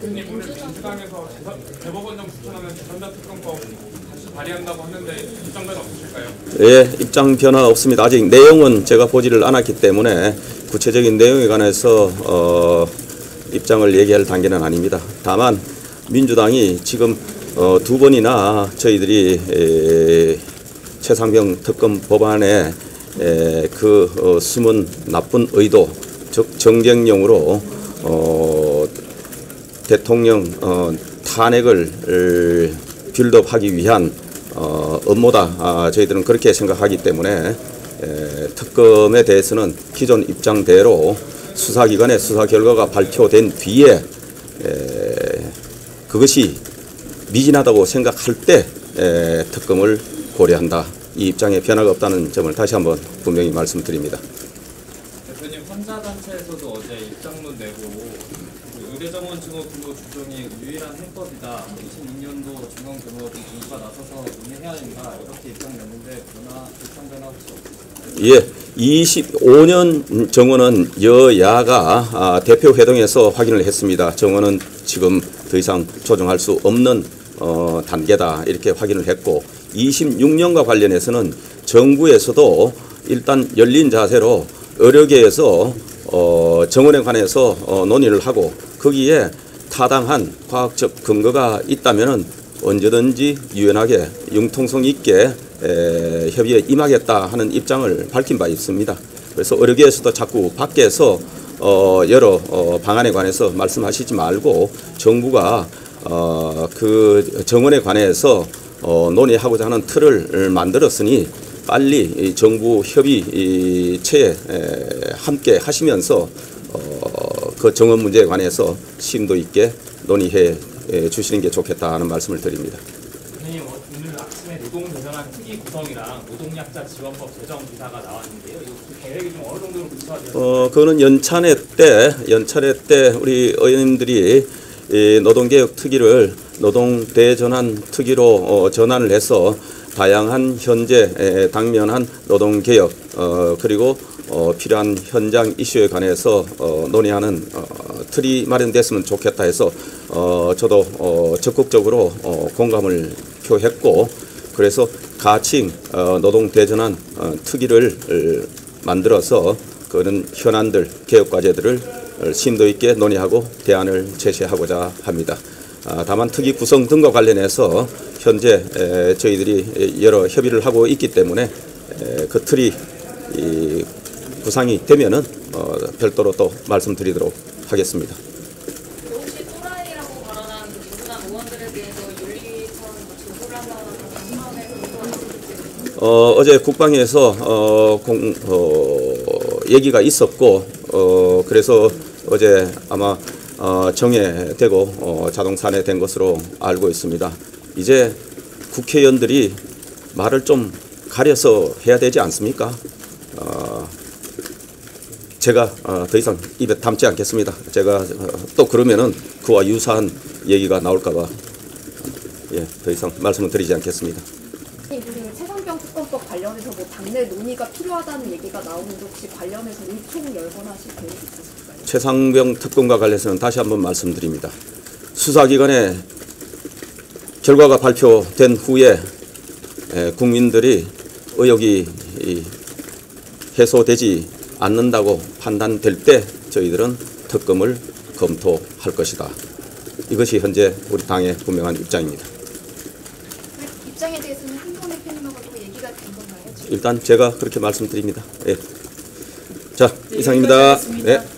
대표님 오늘 민주당에서 대법원장 추천하는 제3자특검법 다시 발의한다고 하는데 입장 변화 없으실까요? 예, 입장 변화 없습니다. 아직 내용은 제가 보지를 않았기 때문에 구체적인 내용에 관해서 어, 입장을 얘기할 단계는 아닙니다. 다만 민주당이 지금 어, 두 번이나 저희들이 에, 최상병 특검 법안에 에, 그 어, 숨은 나쁜 의도, 즉 정쟁용으로 어, 대통령 어, 탄핵을 을, 빌드업하기 위한 어, 업무다. 아, 저희들은 그렇게 생각하기 때문에 에, 특검에 대해서는 기존 입장대로 수사기관의 수사 결과가 발표된 뒤에 에, 그것이 미진하다고 생각할 때 에, 특검을 고려한다. 이 입장에 변화가 없다는 점을 다시 한번 분명히 말씀드립니다. 대표님 환자단체에서도 어제 입장문 내고 그 의료정원 증후 근무 규정이 유일한 해법이다. 26년도 중앙근무업이 정부가 나서서 논의해야 된다. 이렇게 입장 냈는데 변화 입장 변화 없으세요? 예, 25년 정원은 여야가 아, 대표 회동에서 확인을 했습니다. 정원은 지금 더 이상 조정할 수 없는 어, 단계다 이렇게 확인을 했고 26년과 관련해서는 정부에서도 일단 열린 자세로 의료계에서 어, 정원에 관해서 어, 논의를 하고 거기에 타당한 과학적 근거가 있다면은 언제든지 유연하게 융통성 있게 에, 협의에 임하겠다 하는 입장을 밝힌 바 있습니다. 그래서 의료계에서도 자꾸 밖에서 어, 여러 어, 방안에 관해서 말씀하시지 말고 정부가 어, 그 정원에 관해서 어, 논의하고자 하는 틀을 만들었으니 빨리 이 정부 협의체에 에, 함께 하시면서 어, 그 정원 문제에 관해서 심도 있게 논의해 에, 주시는 게 좋겠다 하는 말씀을 드립니다. 어, 오늘 아침에 노동 대전환 특위 구성이랑 노동약자 지원법 제정 기사가 나왔는데요. 이거 그 계획이 좀 어느 정도로 구체화되었나요? 어, 그거는 연찬회 때, 연찬회 때 우리 의원님들이 이 노동개혁 특위를 노동 대전환 특위로 어, 전환을 해서 다양한 현재 에, 당면한 노동 개혁 어, 그리고 어, 필요한 현장 이슈에 관해서 어, 논의하는 어, 틀이 마련됐으면 좋겠다 해서 어, 저도 어, 적극적으로 어, 공감을 표했고 그래서 가칭 어, 노동 대전환 어, 특위를 을, 만들어서 그런 현안들 개혁 과제들을 심도 있게 논의하고 대안을 제시하고자 합니다. 아, 다만 특위 구성 등과 관련해서 현재 에, 저희들이 여러 협의를 하고 있기 때문에 에, 그 틀이 이, 구상이 되면은 어, 별도로 또 말씀드리도록 하겠습니다. 그 근거하시는지 어, 어제 국방에서 어, 공, 어, 얘기가 있었고 어, 그래서 어제 아마 어, 정해되고 어, 자동 산회된 것으로 알고 있습니다. 이제 국회의원들이 말을 좀 가려서 해야 되지 않습니까? 어, 제가 어, 더 이상 입에 담지 않겠습니다. 제가 어, 또 그러면은 그와 유사한 얘기가 나올까봐 예, 더 이상 말씀을 드리지 않겠습니다. 그 최상병 특검법 관련해서 뭐 당내 논의가 필요하다는 얘기가 나오는데 혹시 관련해서 의총 열거나 하실 계획 있으실까요? 최상병 특검과 관련해서는 다시 한번 말씀드립니다. 수사기관의 결과가 발표된 후에 에, 국민들이 의혹이 이, 해소되지 않는다고 판단될 때 저희들은 특검을 검토할 것이다. 이것이 현재 우리 당의 분명한 입장입니다. 그 입장에 대해서는 한 번에 패널하고 얘기가 된 건가요? 일단 제가 그렇게 말씀드립니다. 예. 자, 이상입니다. 네. 네.